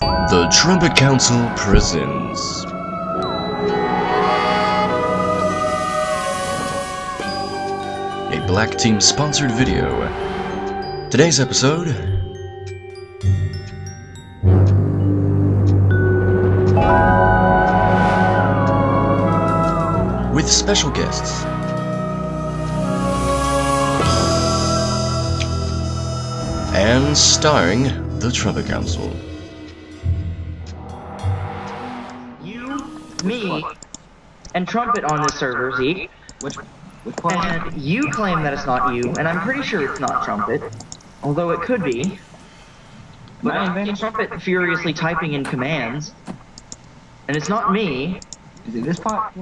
The Trumpet Council presents. A Black Team sponsored video. Today's episode. With special guests. And starring the Trumpet Council. Me, and Trumpet on this server, Zeke. Which which? And you claim that it's not you, and I'm pretty sure it's not Trumpet. Although it could be. But I see invention? Trumpet furiously typing in commands. And it's not me. Is it this pot?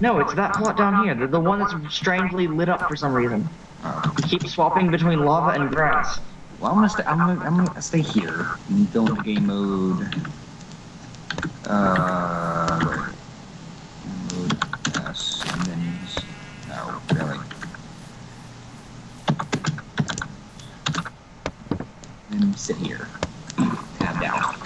No, it's that plot down here. The, the one that's strangely lit up for some reason. Oh. Keep swapping between lava and grass. Well, I'm gonna stay. I'm gonna. I'm gonna stay here and into game mode. Uh, Then sit here. Tabbed out.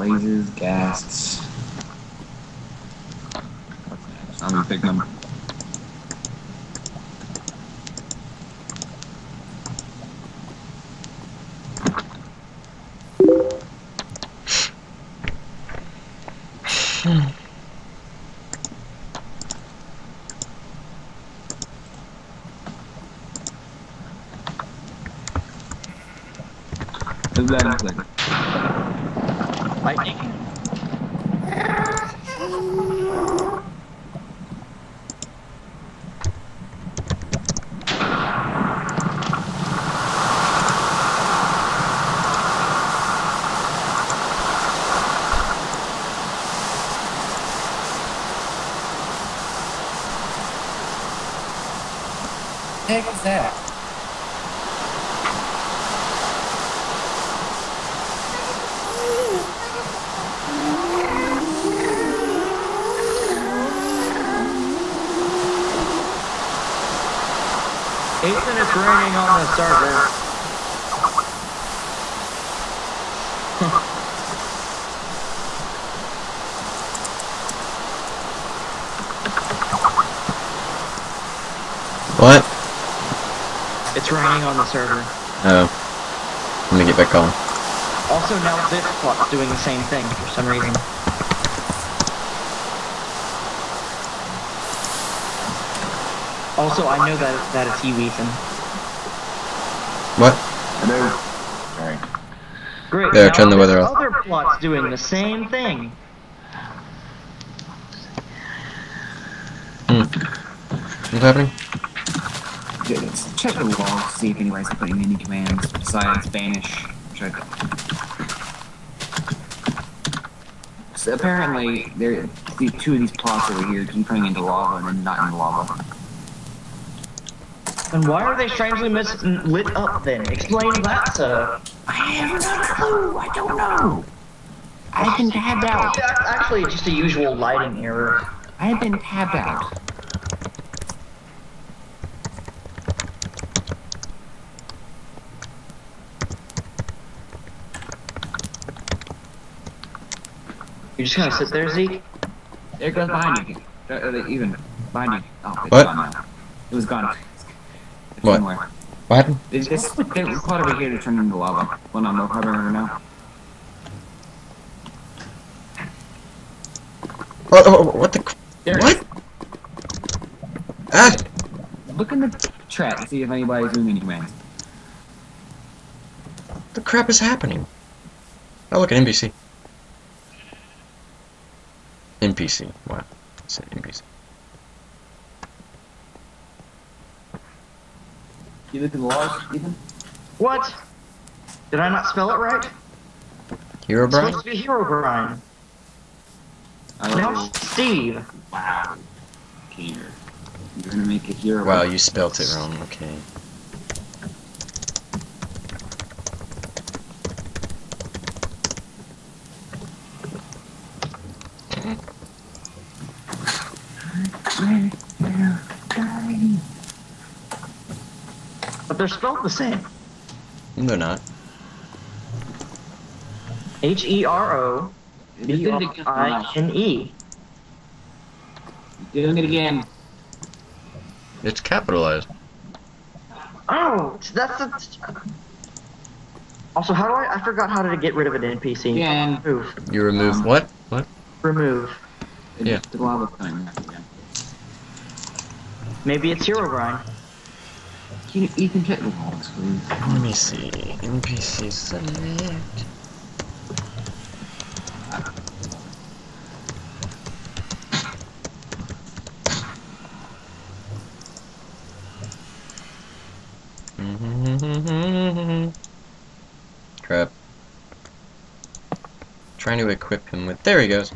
Blazes, ghasts. What's next? I'm gonna pick them. Who's that in click? Lightning. heck is that? Ethan, it's raining on the server. What? It's raining on the server. Oh. Let me get back on. Also, now this clock's doing the same thing for some reason. Also, I know that that it's you, Ethan. What? Hello. Sorry. Great. There, now turn the weather off. Other plot's doing the same thing. Hmm. What's happening? Yeah, let's check the log, see if anybody's putting any commands besides banish. Check. So apparently, there two of these plots over here keep coming into lava and then not in lava. And why are they strangely mis- lit up then? Explain that, sir. I have no clue. I don't know. I've been tabbed out. That's actually just a usual lighting error. I have been tabbed out. You're just gonna sit there, Zeke? There it goes behind you. Even behind you. Oh, it's What? gone now. It was gone. It's What? somewhere. What happened? It's, it's the plot over here to turn into lava. Well, no, no problem over now. Oh, oh, oh, what the? There. What? Ah! Look in the chat to see if anybody's doing any commands. What the crap is happening? Oh, look at NPC. NPC. Wow. It's an NPC. You look at the laws, Ethan? What? Did I not spell it right? Hero It's supposed to be Herobrine. Now Oh, it's Steve. wow. Peter. You're gonna make a hero. Wow, you spelt it wrong. Okay. They're spelled the same. They're not. H E R O B R I N E. Doing it again. It's capitalized. Oh, that's the. Also, how do I? I forgot how to get rid of an NPC. Again. Remove. You remove Um, what? What? Remove. Yeah. The lava coming back again. Maybe it's Herobrine. Can you, Ethan, check the logs, please. Let me see. NPC select. Mhm. Crap. Trying to equip him with. There he goes.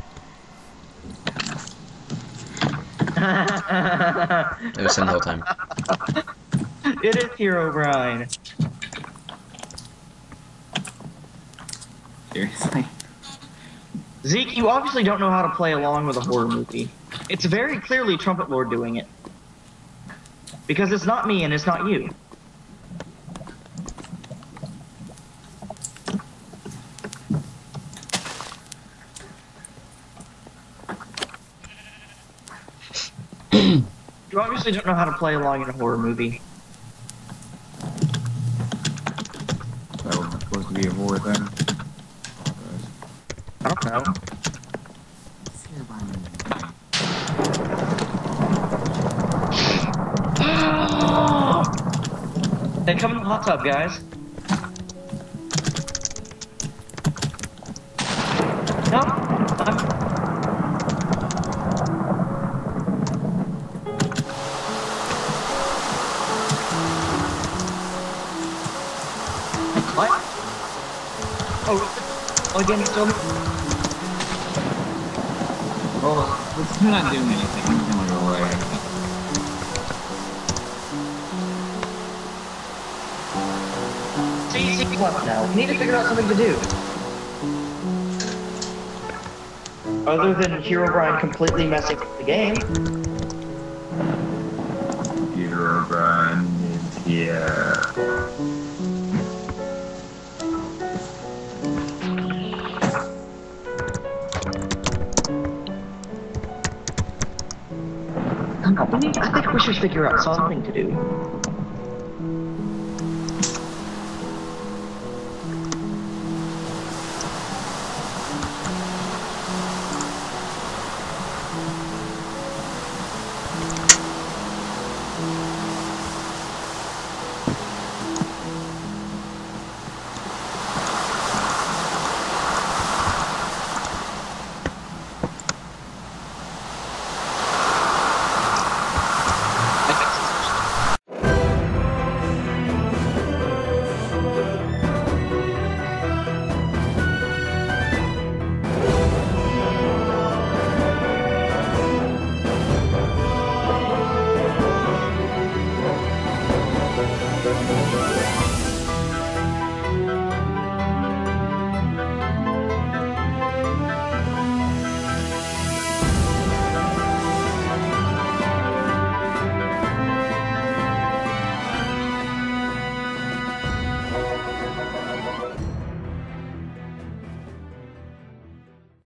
It was him the whole time. it is Herobrine. Seriously. Zeke, you obviously don't know how to play along with a horror movie. It's very clearly Trumpet Lord doing it. Because it's not me and it's not you. you obviously don't know how to play along in a horror movie. That wasn't supposed to be a horror thing. I don't know. They come in the hot tub, guys. No, I'm. Again. Well, let's we're not doing anything. We're gonna go away. See, see now? We need to figure out something to do. Other than Herobrine completely messing with the game. Peter O'Brien is here. I think we should figure out something to do.